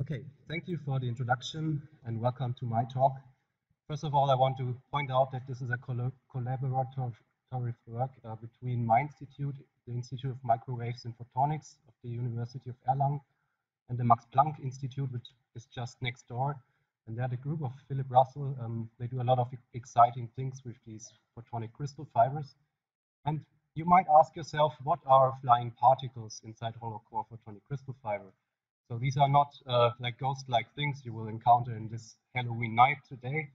Okay, thank you for the introduction and welcome to my talk. First of all, I want to point out that this is a collaborative work uh, between my institute, the Institute of Microwaves and Photonics of the University of Erlangen, and the Max Planck Institute, which is just next door. And they're the group of Philip Russell. Um, they do a lot of exciting things with these photonic crystal fibers. And you might ask yourself, what are flying particles inside hollow core photonic crystal fiber? So these are not uh, like ghost-like things you will encounter in this Halloween night today,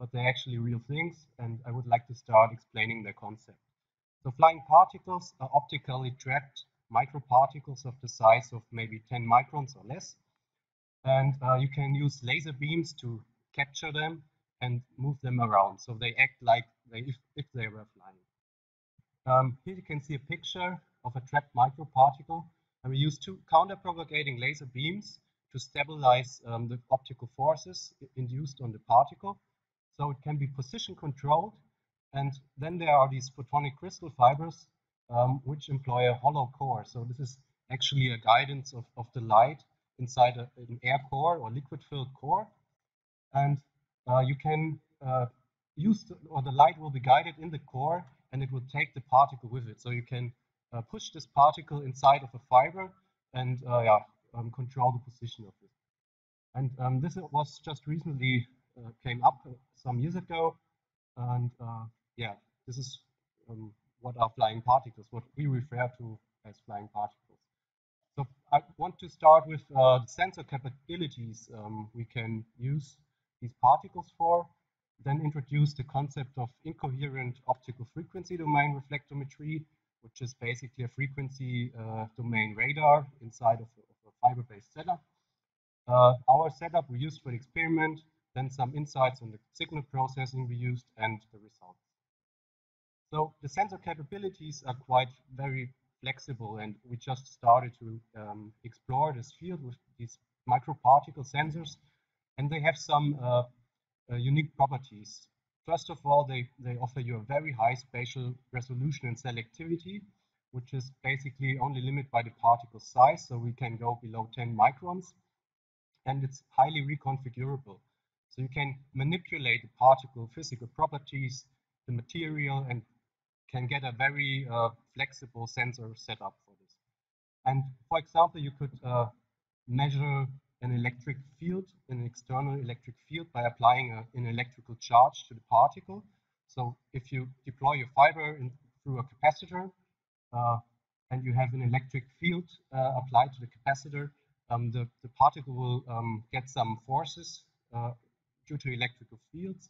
but they're actually real things, and I would like to start explaining their concept. So flying particles are optically trapped microparticles of the size of maybe 10 microns or less, and uh, you can use laser beams to capture them and move them around. So they act like they, if, if they were flying. Um, here you can see a picture of a trapped microparticle and we use two counter-propagating laser beams to stabilize um, the optical forces induced on the particle. So it can be position controlled. And then there are these photonic crystal fibers, um, which employ a hollow core. So this is actually a guidance of, of the light inside a, an air core or liquid-filled core. And uh, you can uh, use, the, or the light will be guided in the core, and it will take the particle with it. So you can push this particle inside of a fiber and uh, yeah, um, control the position of it. And um, this was just recently uh, came up some years ago. And yeah, this is um, what are flying particles, what we refer to as flying particles. So I want to start with uh, the sensor capabilities um, we can use these particles for, then introduce the concept of incoherent optical frequency domain reflectometry, which is basically a frequency uh, domain radar inside of a, a fiber-based setup. Uh, our setup we used for the experiment, then some insights on the signal processing we used, and the results. So the sensor capabilities are quite very flexible, and we just started to um, explore this field with these microparticle sensors, and they have some uh, uh, unique properties. First of all, they, they offer you a very high spatial resolution and selectivity, which is basically only limited by the particle size, so we can go below 10 microns, and it's highly reconfigurable. So you can manipulate the particle physical properties, the material, and can get a very uh, flexible sensor setup for this. And for example, you could uh, measure an electric field, an external electric field by applying a, an electrical charge to the particle. So if you deploy your fiber in, through a capacitor uh, and you have an electric field uh, applied to the capacitor, um, the, the, particle will um, get some forces uh, due to electrical fields.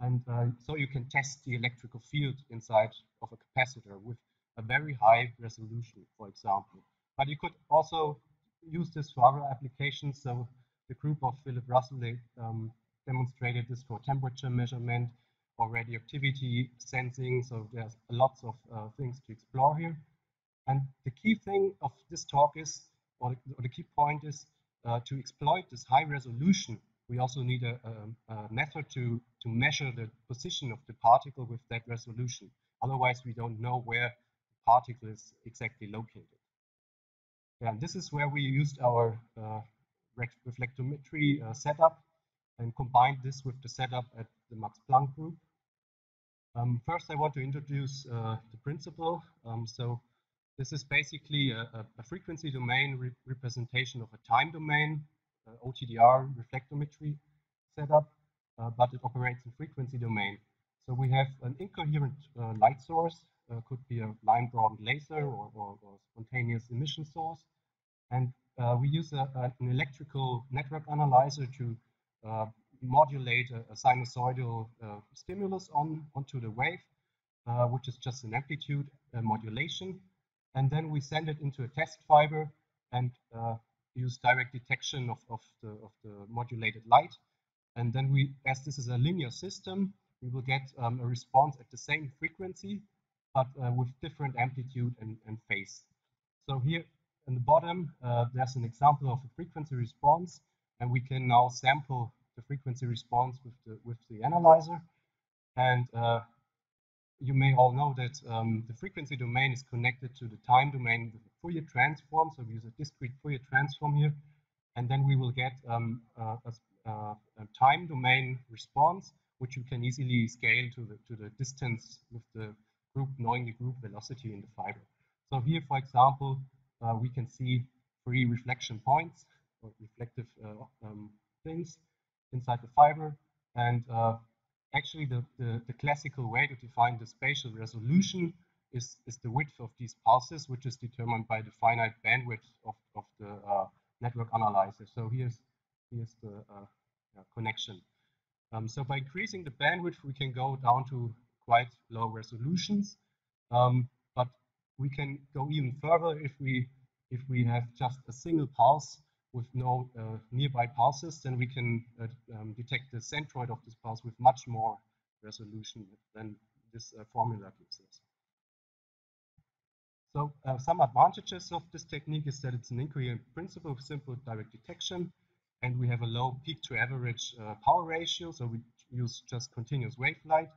And uh, so you can test the electrical field inside of a capacitor with a very high resolution, for example. But you could also use this for other applications. So the group of Philip Russell, they um, demonstrated this for temperature measurement or radioactivity sensing. So there's lots of uh, things to explore here. And the key thing of this talk is, or the, or the key point is, uh, to exploit this high resolution, we also need a, a, a, method to, to measure the position of the particle with that resolution. Otherwise, we don't know where the particle is exactly located. Yeah, this is where we used our uh, reflectometry uh, setup and combined this with the setup at the Max Planck group. Um, first, I want to introduce uh, the principle. Um, so this is basically a, a frequency domain re representation of a time domain, uh, OTDR reflectometry setup, uh, but it operates in frequency domain. So we have an incoherent uh, light source, could be a line broadened laser or, or, or spontaneous emission source. And uh, we use a, an electrical network analyzer to uh, modulate a, a sinusoidal uh, stimulus on onto the wave, uh, which is just an amplitude uh, modulation. And then we send it into a test fiber and uh, use direct detection of, of, the, of the modulated light. And then we, as this is a linear system, we will get um, a response at the same frequency, but with different amplitude and, and phase. So here in the bottom, uh, there's an example of a frequency response, and we can now sample the frequency response with the, with the analyzer. And uh, you may all know that um, the frequency domain is connected to the time domain with the Fourier transform. So we use a discrete Fourier transform here. and then we will get um, a, a, a, time domain response, which you can easily scale to the, to the distance with the group, knowing the group velocity in the fiber. So here, for example, uh, we can see three reflection points or reflective uh, um, things inside the fiber. And uh, actually, the, the, the, classical way to define the spatial resolution is, is the width of these pulses, which is determined by the finite bandwidth of, of the uh, network analyzer. So here's, here's the uh, connection. Um, so by increasing the bandwidth, we can go down to quite low resolutions. Um, but we can go even further if we if we have just a single pulse with no uh, nearby pulses, then we can uh, um, detect the centroid of this pulse with much more resolution than this uh, formula gives us. So uh, some advantages of this technique is that it's an incoherent principle of simple direct detection, and we have a low peak to average uh, power ratio, so we use just continuous wave light,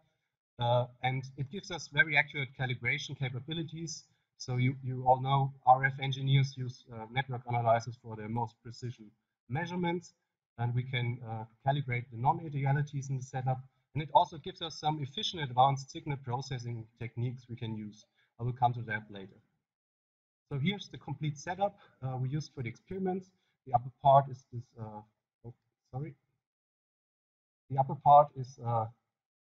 uh, and it gives us very accurate calibration capabilities so you, you all know RF engineers use uh, network analyzers for their most precision measurements, and we can uh, calibrate the non-idealities in the setup. And it also gives us some efficient advanced signal processing techniques we can use. I will come to that later. So here's the complete setup uh, we used for the experiments. The upper part is this, uh, oh, sorry. The upper part is uh,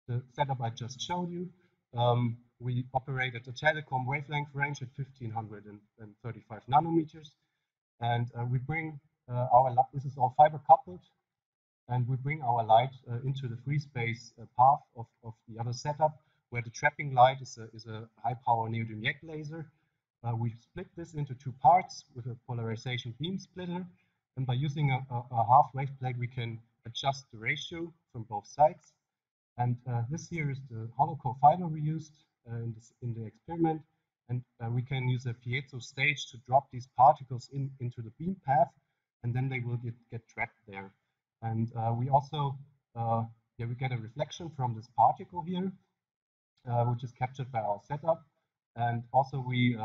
the setup I just showed you. Um, we operate at a telecom wavelength range at 1535 nanometers. And uh, we bring uh, our, this is all fiber coupled, and we bring our light uh, into the free space uh, path of, of the other setup, where the trapping light is a, is a high power neodymium YAG laser. Uh, we split this into two parts with a polarization beam splitter. And by using a, a, a half wave plate, we can adjust the ratio from both sides. And uh, this here is the hollow fiber we used uh, in, this, in the experiment. And uh, we can use a piezo stage to drop these particles in, into the beam path, and then they will get, get trapped there. And uh, we also, yeah, we get a reflection from this particle here, which is captured by our setup. And also we,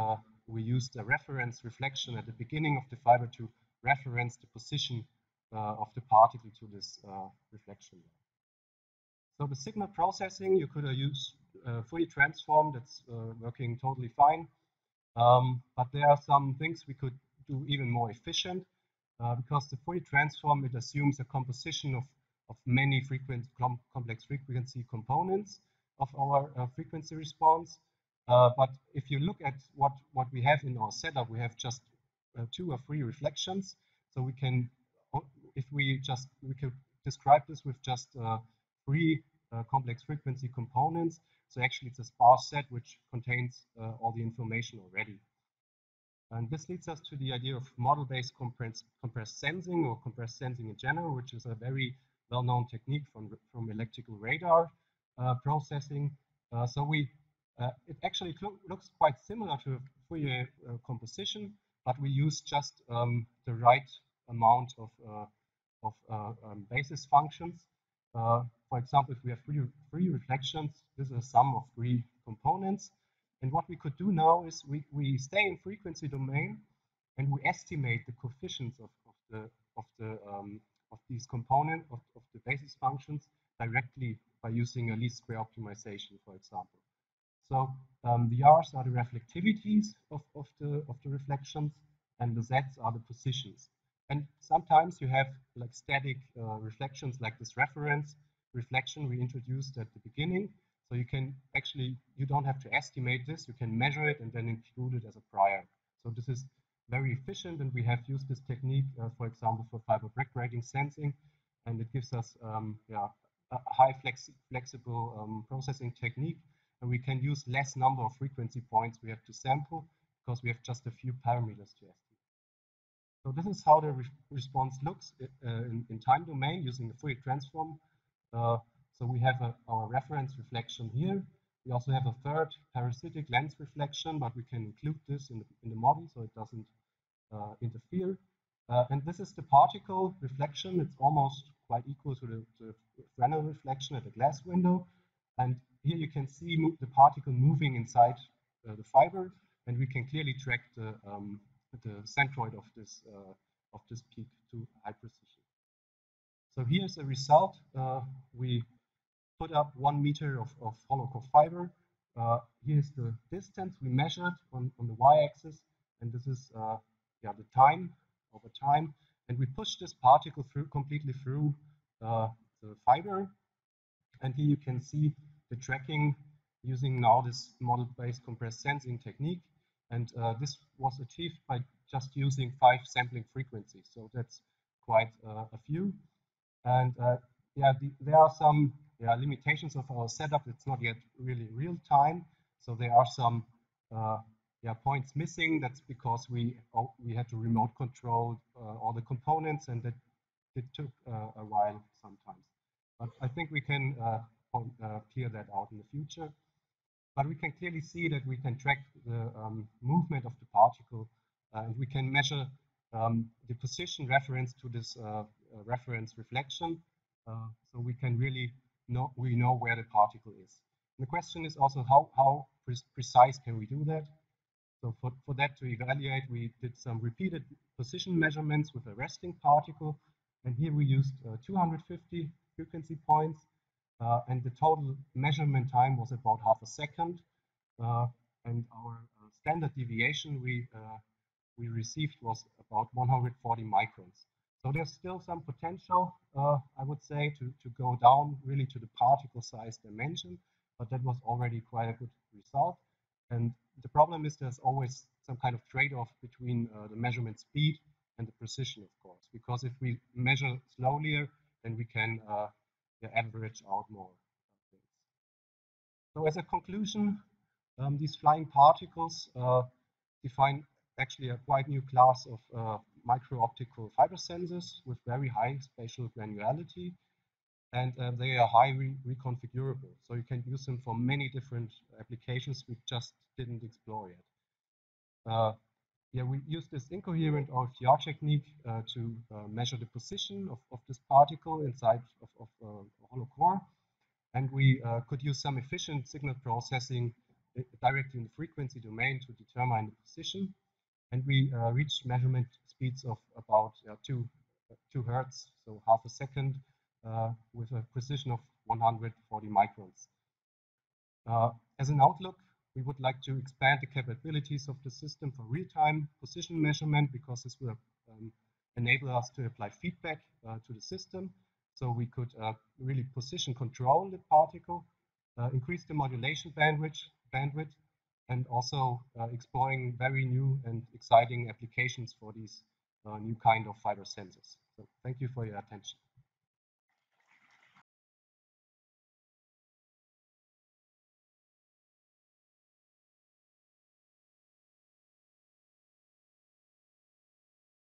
we used a reference reflection at the beginning of the fiber to reference the position uh, of the particle to this uh, reflection. So the signal processing, you could uh, use uh, Fourier transform that's uh, working totally fine. Um, but there are some things we could do even more efficient uh, because the Fourier transform, it assumes a composition of, of many frequent com complex frequency components of our uh, frequency response. Uh, but if you look at what, what we have in our setup, we have just two or three reflections. So we can, if we just, we could describe this with just three complex frequency components. So actually it's a sparse set which contains uh, all the information already. And this leads us to the idea of model-based compressed, sensing or compressed sensing in general, which is a very well-known technique from, from electrical radar uh, processing. Uh, so we, uh, it actually looks quite similar to Fourier uh, composition, but we use just um, the right amount of, uh, of um, basis functions uh, for example, if we have three, three reflections, this is a sum of three components. And what we could do now is we, we stay in frequency domain and we estimate the coefficients of, of the of the um, of these components of, of the basis functions directly by using a least square optimization, for example. So um, the R's are the reflectivities of, of the of the reflections, and the Z's are the positions. And sometimes you have like static uh, reflections like this reference reflection we introduced at the beginning. So you can actually, you don't have to estimate this, you can measure it and then include it as a prior. So this is very efficient and we have used this technique, uh, for example, for fiber Bragg grating sensing. And it gives us um, yeah, a high flex flexible um, processing technique. And we can use less number of frequency points we have to sample because we have just a few parameters to estimate. So this is how the re response looks uh, in, in, time domain using the Fourier transform. Uh, so we have a, our reference reflection here. We also have a third parasitic lens reflection, but we can include this in the, in the model so it doesn't uh, interfere. Uh, and this is the particle reflection. It's almost quite equal to the, the Fresnel reflection at the glass window. And here you can see the particle moving inside uh, the fiber, and we can clearly track the um, the centroid of this uh, of this peak to high precision. So here's the result. Uh, we put up one meter of, of hollow core fiber. Uh, here's the distance we measured on, on the y-axis, and this is uh, yeah, the time over time. And we push this particle through completely through uh, the fiber. And here you can see the tracking using now this model-based compressed sensing technique. And uh, this was achieved by just using five sampling frequencies. So that's quite uh, a few. And uh, yeah, the, there are some yeah, limitations of our setup. It's not yet really real time. So there are some uh, yeah, points missing. That's because we oh, we had to remote control uh, all the components, and that it took uh, a while sometimes. But I think we can point, clear that out in the future. But we can clearly see that we can track the um, movement of the particle uh, and we can measure um, the position reference to this uh, uh, reference reflection. so we can really know, we know where the particle is. And the question is also how, how pre precise can we do that? So for, for that to evaluate, we did some repeated position measurements with a resting particle. And here we used uh, 250 frequency points uh, and the total measurement time was about half a second. Uh, and our uh, standard deviation we we received was about 140 microns. So there's still some potential, uh, I would say, to, to go down really to the particle size dimension, but that was already quite a good result. And the problem is there's always some kind of trade-off between uh, the measurement speed and the precision, of course, because if we measure slowlier, then we can uh, average out more. So as a conclusion, um, these flying particles uh, define actually a quite new class of uh, micro-optical fiber sensors with very high spatial granularity and uh, they are highly reconfigurable. So you can use them for many different applications we just didn't explore yet. Uh, yeah, we use this incoherent OFDR technique uh, to uh, measure the position of, of this particle inside of, of uh, a hollow core. And we could use some efficient signal processing directly in the frequency domain to determine the position. And we uh, reached measurement speeds of about two, two hertz, so half a second, with a precision of 140 microns. as an outlook, we would like to expand the capabilities of the system for real-time position measurement because this will um, enable us to apply feedback uh, to the system. So we could uh, really position control the particle, uh, increase the modulation bandwidth, bandwidth and also uh, exploring very new and exciting applications for these uh, new kind of fiber sensors. So thank you for your attention.